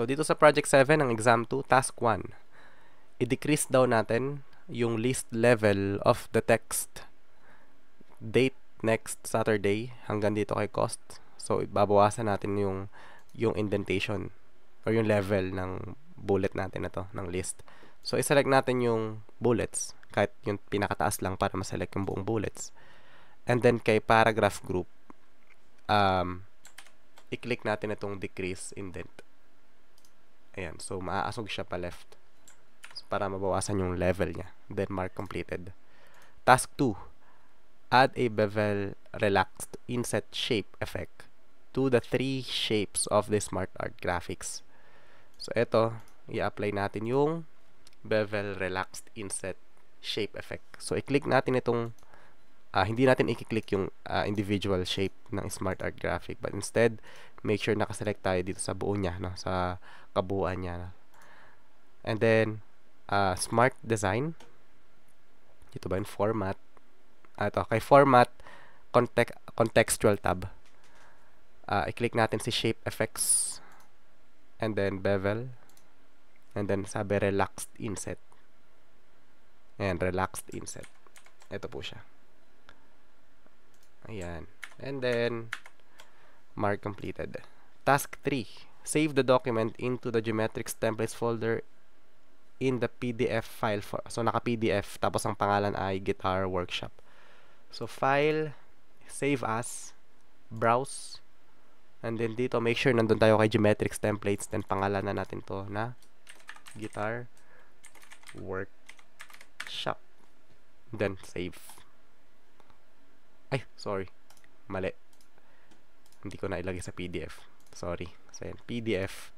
So, dito sa Project 7, ang exam 2, task 1. I-decrease daw natin yung list level of the text date next Saturday hanggang dito kay cost. So, babawasan natin yung yung indentation or yung level ng bullet natin na to, ng list. So, iselect natin yung bullets kahit yung pinakataas lang para ma-select yung buong bullets. And then, kay paragraph group, um, i-click natin itong decrease indent. Ayan. So, maaasog siya pa left para mabawasan yung level niya. Then, mark completed. Task 2. Add a bevel relaxed inset shape effect to the three shapes of the smart art graphics. So, ito, i-apply natin yung bevel relaxed inset shape effect. So, i-click natin itong uh, hindi natin i-click yung uh, individual shape ng smart art graphic but instead make sure nakaselect tayo dito sa buo niya no? Sa kabuuan niya and then uh, smart design. Dito ba yung format. Uh, ito. Kay format context contextual tab. Uh, i-click natin si shape effects. And then bevel. And then sabi relaxed inset. And relaxed inset. Ito po siya. Ayan. And then, mark completed. Task 3. Save the document into the geometrics templates folder in the PDF file. For, so, naka-PDF. Tapos, ang pangalan ay Guitar Workshop. So, file, save as, browse, and then dito, make sure nandun tayo kay geometrics templates. Then, pangalan na natin to na Guitar Workshop. Then, save. Ay, sorry. Mali. Hindi ko na ilagay sa PDF. Sorry. So, yan. PDF.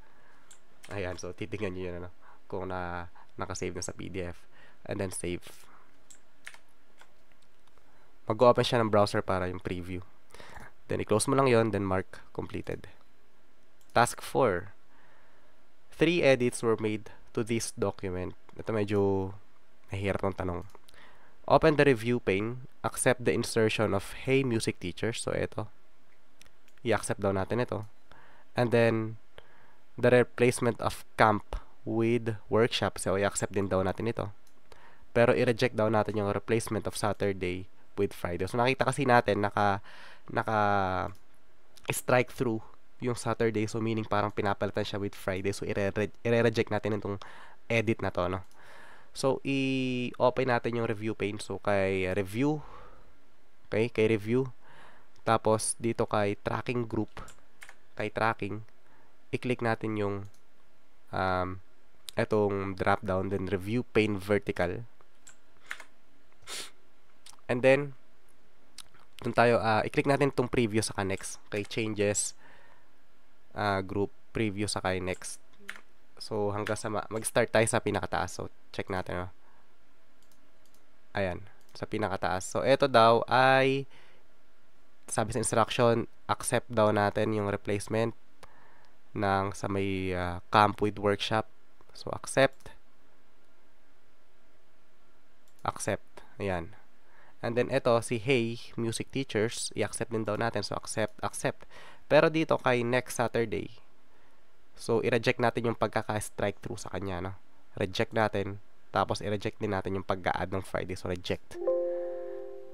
Ayan. So, titingnan nyo yun, ano, kung na nakasave na sa PDF. And then, save. Mag-open siya ng browser para yung preview. Then, i-close mo lang yon Then, mark completed. Task 4. Three edits were made to this document. Ito medyo mahirap ng tanong. Open the review pane. Accept the insertion of Hey Music Teacher. So, ito. I-accept daw natin ito. And then, the replacement of camp with workshop. So, i-accept din daw natin ito. Pero, i-reject daw natin yung replacement of Saturday with Friday. So, nakita kasi natin, naka, naka strike through yung Saturday. So, meaning parang pinapalitan siya with Friday. So, i-reject natin itong edit na to, no? So, i-open natin yung review pane. So, kay review. Okay, kay review. Tapos, dito kay tracking group. Kay tracking. I-click natin yung um, etong drop down. Then, review pane vertical. And then, dun tayo, uh, i-click natin itong preview sa next. Kay changes uh, group preview sa kay next. So, hanggang sa mag-start tayo sa pinakataas. So, check natin. Oh. Ayan. Sa pinakataas. So, ito daw ay sabi sa instruction, accept daw natin yung replacement ng sa may uh, camp with workshop. So, accept. Accept. Ayan. And then, ito, si Hey, music teachers, i-accept din daw natin. So, accept, accept. Pero dito, kay next Saturday, So, i-reject natin yung pagkaka-strike through sa kanya, no? Reject natin. Tapos, i-reject din natin yung pagka-add ng Friday. So, reject.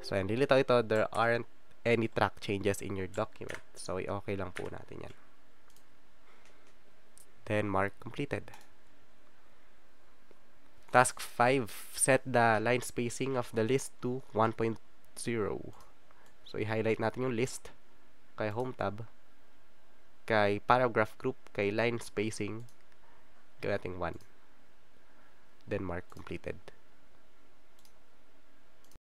So, ayan. Lilitaw ito. There aren't any track changes in your document. So, okay lang po natin yan. Then, mark completed. Task 5. Set the line spacing of the list to 1.0. So, i-highlight natin yung list. Kaya home tab kay paragraph group, kay line spacing, gawin natin 1. Then mark completed.